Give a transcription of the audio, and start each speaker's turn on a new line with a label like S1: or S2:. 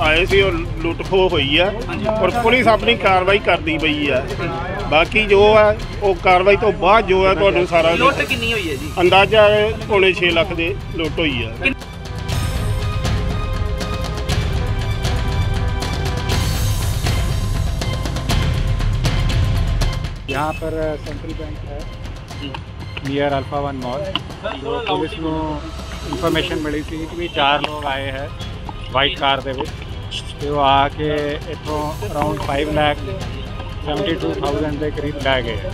S1: ਆਏ ਸੀ ਉਹ ਲੁੱਟ ਖੋਹ ਹੋਈ ਆ ਔਰ ਪੁਲਿਸ ਆਪਣੀ ਕਾਰਵਾਈ ਕਰਦੀ ਪਈ ਆ ਬਾਕੀ ਜੋ ਆ ਉਹ ਕਾਰਵਾਈ ਤੋਂ ਬਾਅਦ ਜੋ ਆ ਤੁਹਾਨੂੰ ਸਾਰਾ
S2: ਲੁੱਟ ਕਿੰਨੀ ਹੋਈ ਹੈ ਜੀ
S1: ਅੰਦਾਜ਼ਾ ਹੈ ਪੌਣੇ 6 ਲੱਖ ਦੇ ਲੁੱਟ ਹੋਈ ਆ
S3: यहाँ पर सेंट्रल बैंक है ਨੀਅਰ ਅਲਫਾ 1 ਮਾਲ ਜੋ ਪੁਲਿਸ ਨੂੰ ਇਨਫੋਰਮੇਸ਼ਨ ਮਿਲੀ ਸੀ ਕਿ ਵੀ ਚਾਰ ਲੋਕ ਆਏ ਹੈ ਵਾਈਟ ਕਾਰ ਦੇ ਵਿੱਚ ਤੇ ਉਹ ਆ ਕੇ ਇੱਥੋਂ ਅਰਾਊਂਡ 5 ਲੱਖ 72000 ਦੇ ਕਰੀਬ ਲੈ ਗਏ